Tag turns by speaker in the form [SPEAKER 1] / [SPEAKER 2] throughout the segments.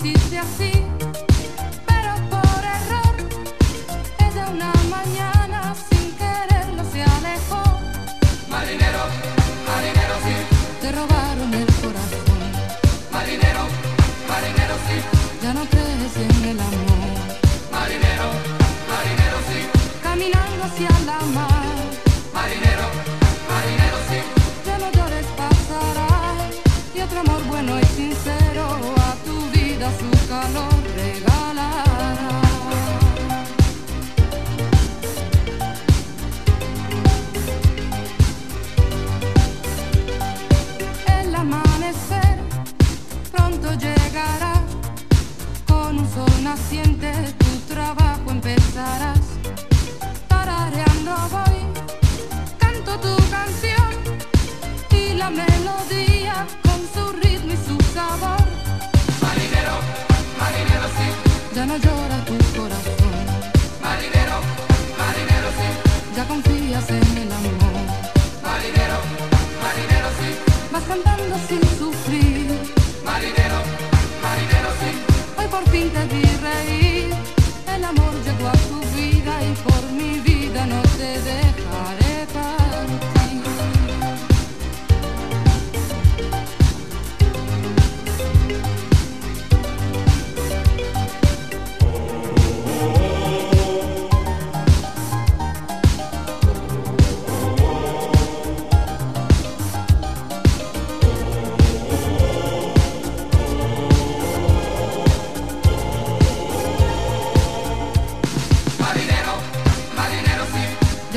[SPEAKER 1] La quisiste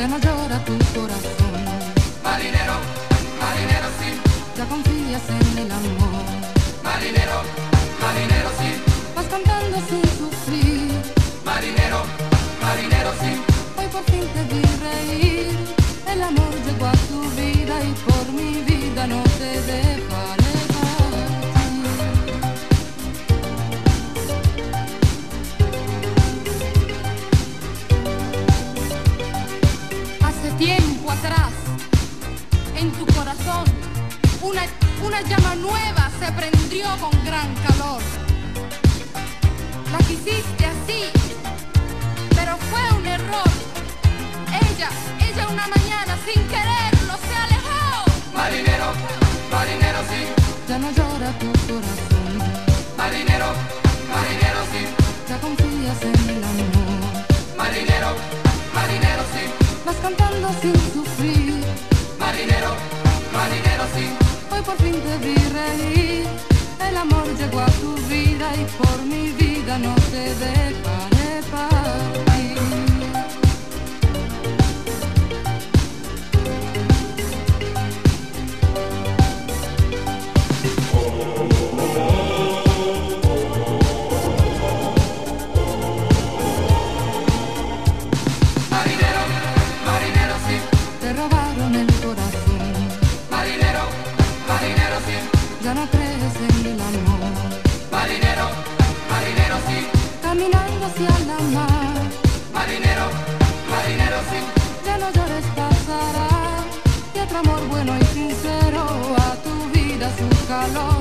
[SPEAKER 1] no llora tu corazón, nueva se prendió con gran calor. La quisiste así, pero fue un error. Ella, ella una mañana sin quererlo se alejó.
[SPEAKER 2] marinero, marinero sí,
[SPEAKER 1] Ya no llora tu corazón,
[SPEAKER 2] marinero, marinero sí,
[SPEAKER 1] ya confías en el amor.
[SPEAKER 2] marinero, marinero sí,
[SPEAKER 1] Vas cantando sin sufrir.
[SPEAKER 2] marinero, marinero sí,
[SPEAKER 1] Hoy por fin te vi reír. El amor llegó a tu vida y por mi vida no te dejaré partir. Ya no crees en el amor.
[SPEAKER 2] marinero, marinero sí,
[SPEAKER 1] Caminando hacia la mar,
[SPEAKER 2] marinero, marinero sí,
[SPEAKER 1] ya no llores, pasará. Y otro amor bueno y sincero a tu vida su calor